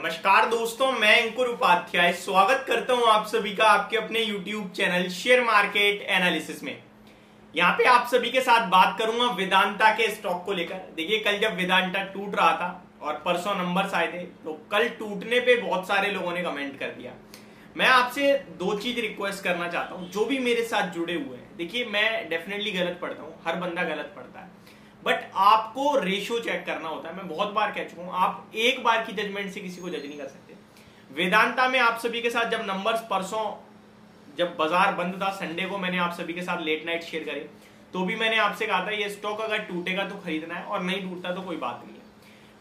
नमस्कार दोस्तों, मैं अंकुर उपाध्याय स्वागत करता हूँ आप सभी का आपके अपने YouTube channel share market analysis में। यहाँ पे आप सभी के साथ बात करूँगा वेदांता के स्टॉक को लेकर। देखिए, कल जब वेदांता टूट रहा था और परसों नंबर आए थे तो कल टूटने पे बहुत सारे लोगों ने कमेंट कर दिया। मैं आपसे दो चीज़ रिक्वेस्ट करना चाहता हूँ, जो भी मेरे साथ जुड़े हुए हैं। देखिए, मैं डेफिनेटली गलत पढ़ता हूँ, हर बंदा गलत पढ़ता है। बट आपको रेशियो चेक करना होता है। मैं बहुत बार कह चुका हूँ, आप एक बार की जजमेंट से किसी को जज नहीं कर सकते। वेदांता में आप सभी के साथ जब नंबर्स परसों, जब बाज़ार बंद था संडे को मैंने आप सभी के साथ लेट नाइट शेयर करे तो भी मैंने आपसे कहा था, ये स्टॉक अगर टूटेगा तो खरीदना है और नहीं टूटता तो कोई बात नहीं है।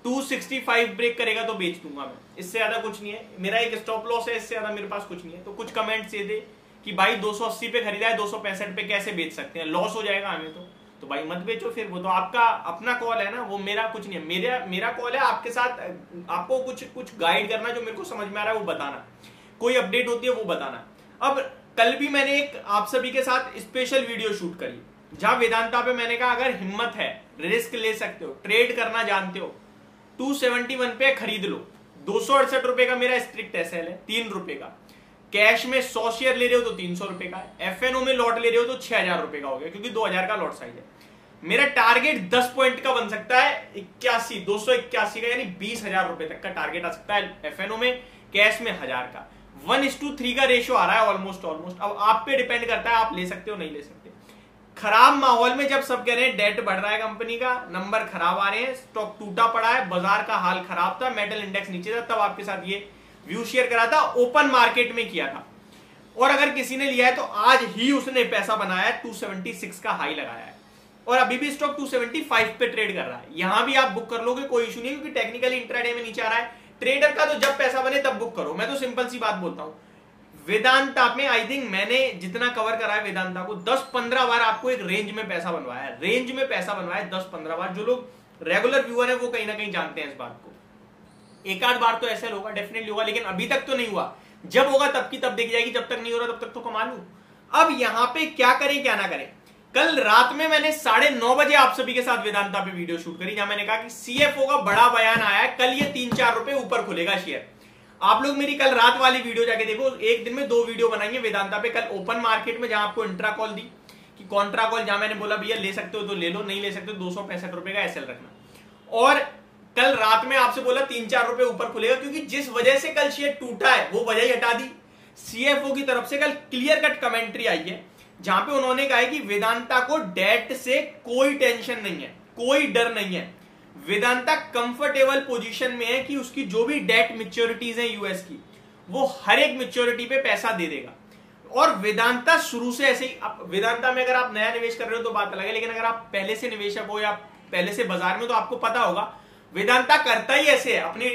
265 ब्रेक करेगा तो बेच दूँगा मैं। इससे ज़्यादा कुछ नहीं है। मेरा एक स्टॉप लॉस है, इससे ज़्यादा मेरे पास कुछ नहीं है। तो कुछ कमेंट ये दे कि भाई 280 पे खरीदा है, दो सौ पैंसठ पे कैसे बेच सकते हैं? लॉस हो जाएगा हमें तो। तो भाई मत बेचो फिर वो तो आपका अपना कॉल है ना, वो मेरा कुछ नहीं है। मेरा मेरा कॉल है आपके साथ, आपको कुछ कुछ गाइड करना जो मेरे को समझ में आ रहा है, वो बताना। कोई अपडेट होती है, वो बताना। अब कल भी मैंने एक आप सभी के साथ स्पेशल वीडियो शूट करी। जहाँ वेदांता पे मैंने कहा, अगर हिम्मत है रिस्क ले सकते हो ट्रेड करना जानते हो 271 पे खरीद लो। दो सौ अड़सठ रुपए का मेरा स्ट्रिक्ट एस है, तीन रुपए का। कैश में सौ शेयर ले रहे हो तो तीन सौ रुपए का एफ़ एन ओ में लॉट ले रहे हो तो छह हज़ार रुपए का हो गया, क्योंकि दो हज़ार का लॉट साइज़ है। मेरा टारगेट दस पॉइंट का बन सकता है, इक्यासी, दो सौ इक्यासी का, यानी बीस हज़ार रुपए तक का टारगेट आ सकता है एफएनओ में, कैश में हज़ार का। वन इस टू थ्री का रेशियो आ रहा है ऑलमोस्ट ऑलमोस्ट अब आप पे डिपेंड करता है, आप ले सकते हो, नहीं ले सकते। खराब माहौल में जब सब कह रहे हैं डेट बढ़ रहा है कंपनी का नंबर खराब आ रहे हैं स्टॉक टूटा पड़ा है, बाज़ार का हाल खराब था मेटल इंडेक्स नीचे था, तब आपके साथ ये व्यू शेयर करा था ओपन मार्केट में किया था। और अगर किसी ने लिया है तो आज ही उसने पैसा बनाया है 276 का हाई लगाया है। और अभी भी स्टॉक 275 पे ट्रेड कर रहा है। यहाँ भी आप बुक कर लोगे, कोई इशू नहीं क्योंकि टेक्निकली इंट्राडे में नीचे आ रहा है। ट्रेडर का तो जब पैसा बने, तब बुक करो। मैं तो सिंपल सी बात बोलता हूँ। वेदांता में आई थिंक मैंने जितना कवर करा है वेदांता को 10-15 बार आपको एक रेंज में पैसा बनवाया है। रेंज में पैसा बनवाया है 10-15 बार। जो लोग रेगुलर व्यूअर है, वो कहीं ना कहीं जानते हैं इस बात को। एक आध बार तो ऐसा होगा डेफिनेटली होगा, लेकिन अभी तक तो नहीं हुआ। जब होगा तब की तब देखी जाएगी, जब तक नहीं हो रहा तब तक तो कमा लू अब यहाँ पे क्या करें, क्या ना करें? कल रात में मैंने साढ़े नौ बजे आप सभी के साथ वेदांता पे वीडियो शूट करी, जहाँ मैंने कहा कि सीएफओ का बड़ा बयान आया है, कल ये तीन चार रुपए ऊपर खुलेगा शेयर आप लोग मेरी कल रात वाली वीडियो जाके देखो, एक दिन में दो वीडियो बनाएँगे वेदांता पे। कल ओपन मार्केट में जहाँ आपको इंट्रा कॉल दी, कि कॉन्ट्रा कॉल जहाँ मैंने बोला, भैया, ले सकते हो तो ले लो, नहीं ले सकते दो सौ पैंसठ रुपए का एसएल रखना। और कल रात में आपसे बोला तीन चार रुपए ऊपर खुलेगा, क्योंकि जिस वजह से कल शेयर टूटा है, वो वजह ही हटा दी। सीएफओ की तरफ़ से कल क्लियर कट कमेंट्री आई है, जहाँ पे उन्होंने कहा है कि वेदांता को डेट से कोई टेंशन नहीं है, कोई डर नहीं है। वेदांता कंफर्टेबल पोजीशन में है कि उसकी जो भी डेट मेच्योरिटीज है यूएस की, वो हर एक मेच्योरिटी पे पैसा दे देगा। और वेदांता शुरू से ऐसे ही वेदांता में अगर आप नया निवेश कर रहे हो तो बात अलग है, लेकिन अगर आप पहले से निवेशक हो या पहले से बाज़ार में तो आपको पता होगा वेदांता करता ही ऐसे है। अपनी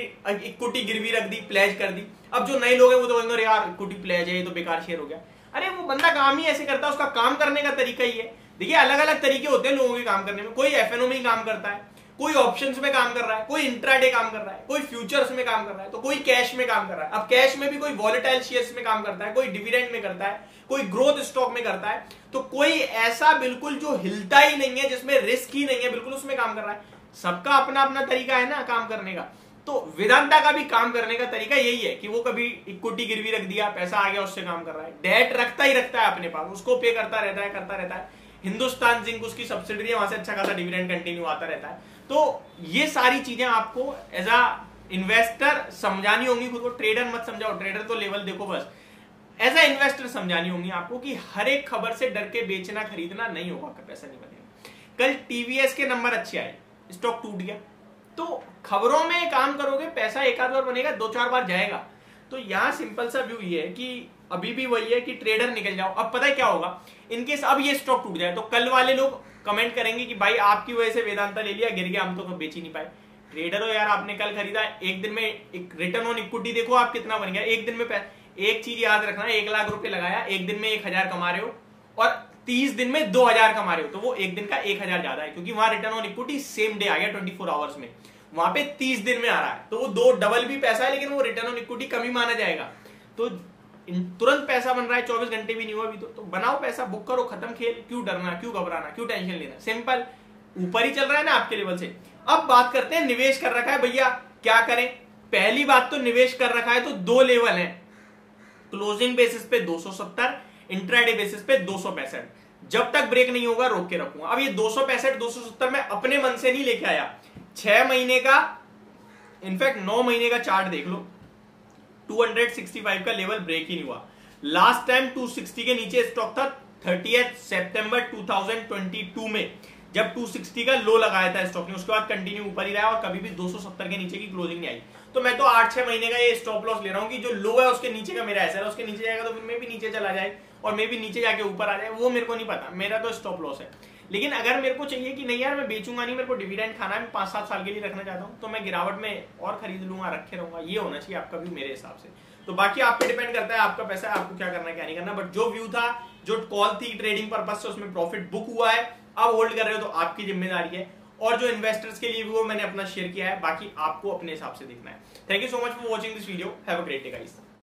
इक्विटी गिरवी रख दी प्लेज कर दी। अब जो नए लोग हैं, वो तो कहेंगे यार इक्विटी प्लेज है, ये तो बेकार शेयर हो गया। अरे वो बंदा काम ही ऐसे करता है, उसका काम करने का तरीका ही है। देखिए अलग अलग तरीके होते हैं लोगों के काम करने में। कोई एफएनओ में ही काम करता है, कोई ऑप्शंस में काम कर रहा है, कोई इंट्राडे काम कर रहा है, कोई फ्यूचर्स में काम कर रहा है तो कोई कैश में काम कर रहा है। अब कैश में भी कोई वॉलेटाइल शेयर्स में काम करता है, कोई डिविडेंड में करता है, कोई ग्रोथ स्टॉक में करता है तो कोई ऐसा बिल्कुल जो हिलता ही नहीं है, जिसमें रिस्क ही नहीं है, बिल्कुल उसमें काम कर रहा है। सबका अपना अपना तरीका है ना काम करने का। तो वेदांता का भी काम करने का तरीका यही है कि वो कभी इक्विटी गिरवी रख दिया, पैसा आ गया, उससे काम कर रहा है। डेट रखता ही रखता है अपने पास, उसको पे करता रहता है, करता रहता है। हिंदुस्तान जिंक, उसकी सब्सिडरी है, वहाँ से अच्छा खासा डिविडेंड कंटिन्यू आता रहता है। तो ये सारी चीज़ें आपको एज अ इन्वेस्टर समझानी होंगी, खुद को ट्रेडर मत समझाओ ट्रेडर तो लेवल देखो बस। एज अ इन्वेस्टर समझानी होंगी आपको कि हर एक खबर से डर के बेचना, खरीदना नहीं होगा, पैसा नहीं बनेगा। कल टीवीएस के नंबर अच्छे आए। स्टॉक टूट गया। तो खबरों में काम करोगे, पैसा एक आध बार बनेगा, दो चार बार जाएगा। तो यहाँ सिंपल सा व्यू ये है कि अभी भी वही है कि ट्रेडर निकल जाओ। अब पता है क्या होगा? इनकेस अब ये स्टॉक टूट जाए तो कल वाले लोग कमेंट करेंगे कि भाई आपकी वजह से वेदांता ले लिया, गिर गया, हम तो बेच ही नहीं पाए। ट्रेडर हो यार, आपने कल खरीदा, एक दिन में एक रिटर्न ऑन इक्विटी देखो आप कितना बन गया। एक दिन में एक चीज़ याद रखना, एक लाख रुपए लगाया, एक दिन में एक हज़ार कमा रहे हो। और तीस दिन में दो हज़ार कमा रहे हो तो वो एक दिन का एक हज़ार ज़्यादा है क्योंकि वहाँ return on equity same day आ गया ट्वेंटी फोर आवर्स में। वहाँ पे तीस दिन में आ रहा है तो वो दो डबल भी पैसा है लेकिन वो रिटर्न ऑन इक्विटी कम ही माना जाएगा। तो तुरंत पैसा बन रहा है चौबीस घंटे भी नहीं हुआ अभी तो, तो बनाओ पैसा बुक करो खत्म खेल क्यों डरना क्यों घबराना क्यों टेंशन लेना। सिंपल ऊपर ही चल रहा है ना आपके लेवल से। अब बात करते हैं निवेश कर रखा है भैया क्या करें? पहली बात तो निवेश कर रखा है तो दो लेवल है। क्लोजिंग बेसिस पे 270 इंट्राडे बेसिस पे दो जब तक ब्रेक नहीं होगा, रोक के रखूँगा। अब ये दो सौ पैंसठ, दो सौ सत्तर में अपने मन से नहीं लेके आया। छह महीने का, इनफैक्ट नौ महीने का चार्ट देख लो। 265 का लेवल ब्रेक ही नहीं हुआ। लास्ट टाइम 260 के नीचे स्टॉक था थर्टी सितंबर 2022 में। जब 260 का लो लगाया था स्टॉक ने, उसके बाद कंटिन्यू ऊपर ही रहा और कभी भी 270 के नीचे की क्लोजिंग नहीं आई। तो मैं तो आठ, छह महीने का ये स्टॉप लॉस ले रहा हूँ कि जो लो है उसके नीचे का मेरा ऐसा है, उसके नीचे जाएगा तो मैं भी नीचे चला जाए और मैं भी नीचे जाके ऊपर आ जाए, वो मेरे को नहीं पता। मेरा तो स्टॉप लॉस है। लेकिन अगर मेरे को चाहिए कि नहीं यार, मैं बेचूँगा नहीं, मेरे को डिविडेंड खाना है पाँच, सात साल के लिए रखना चाहता हूँ तो मैं गिरावट में और खरीद लूँगा, रखे रहूँगा। ये होना चाहिए आपका व्यू मेरे हिसाब से। तो बाकी आप पे डिपेंड करता है, आपका पैसा है, आपको क्या करना है, क्या नहीं करना बट जो व्यू था, जो कॉल थी ट्रेडिंग पर्पज से, उसमें प्रॉफिट बुक हुआ है। आप होल्ड कर रहे हो तो आपकी ज़िम्मेदारी है। और जो इन्वेस्टर्स के लिए भी वो मैंने अपना शेयर किया है, बाकी आपको अपने हिसाब से देखना है। Thank you so much for watching this video have a great day guys